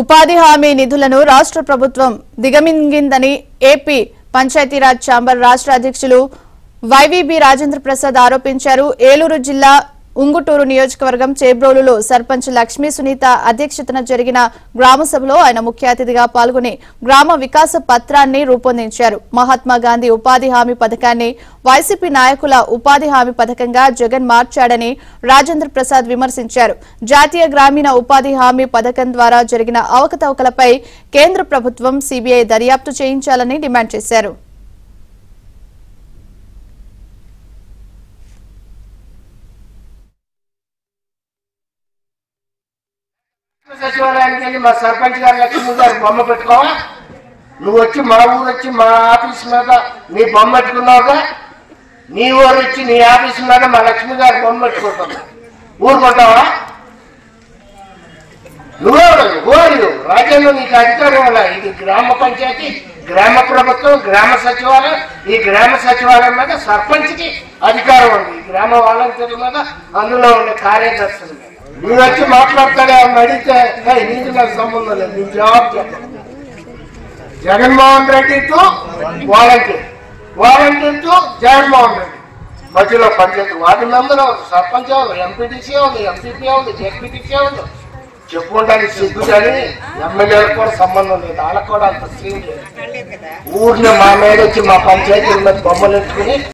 ఉపాధి హామీ నిధులను రాష్ట్ర ప్రభుత్వం దిగమింగిందని ఏపీ పంచాయతీరాజ్ ఛాంబర్ రాష్ట్ర అధ్యక్షులు వైవీబీ రాజేంద్ర ప్రసాద్ ఆరోపించారు. ఏలూరు జిల్లా ఉంగుటూరు నియోజకవర్గం చేబ్రోలులో సర్పంచ్ లక్ష్మీ సునీత అధ్యక్షతన జరిగిన గ్రామ సభలో ఆయన ముఖ్య అతిథిగా పాల్గొని గ్రామ వికాస పత్రాన్ని రూపొందించారు. మహాత్మా గాంధీ ఉపాధి హామీ పథకాన్ని వైసీపీ నాయకుల ఉపాధి హామీ పథకంగా జగన్ మార్చాడని రాజేంద్ర ప్రసాద్ విమర్శించారు. జాతీయ గ్రామీణ ఉపాధి హామీ పథకం ద్వారా జరిగిన అవకతవకలపై కేంద్ర ప్రభుత్వం సీబీఐ దర్యాప్తు చేయించాలని డిమాండ్ చేశారు. సచివాలయానికి వెళ్ళి మా సర్పంచ్ గారు లక్ష్మి గారు బొమ్మ పెట్టుకోవా? నువ్వు వచ్చి మా ఊరు వచ్చి మా ఆఫీస్ మీద నీ బొమ్మ పెట్టుకున్నావుగా? నీ ఊరు వచ్చి నీ ఆఫీస్ మీద మా లక్ష్మి గారు బొమ్మ పెట్టుకుంటున్నా ఊరుకుంటావా నువ్వే ఓరు రాజ్యంలో నీకు అధికారం ఉన్నా ఇది గ్రామ పంచాయతీ గ్రామ ప్రభుత్వం గ్రామ సచివాలయం. ఈ గ్రామ సచివాలయం మీద సర్పంచ్కి అధికారం ఉంది. గ్రామ వాలంటీర్ల మీద అందులో ఉండే కార్యదర్శుల. మీద నువ్వు వచ్చి మాట్లాడతాడే అని అడిగితే నీకు నాకు సంబంధం లేదు నీ జవాబు చెప్పు Jaganmohan Reddy to volunteer. Volunteer to Jaganmohan Reddy. మధ్యలో పంచాయతీ వార్డు మెంబర్ అవ్వదు సర్పంచ్ అవ్వదు ఎంపీటీసీ ఉంది ఎంపీపీ ఉంది జెడ్పీటీసీ ఉంది చెప్పుకోవడానికి సిగ్గు కానీ ఎమ్మెల్యేలకు కూడా సంబంధం లేదు. వాళ్ళకు కూడా అంత సీన్ లేదు. ఊరిని మా మీద వచ్చి మా పంచాయతీ మీద బొమ్మలు ఎట్టుకుని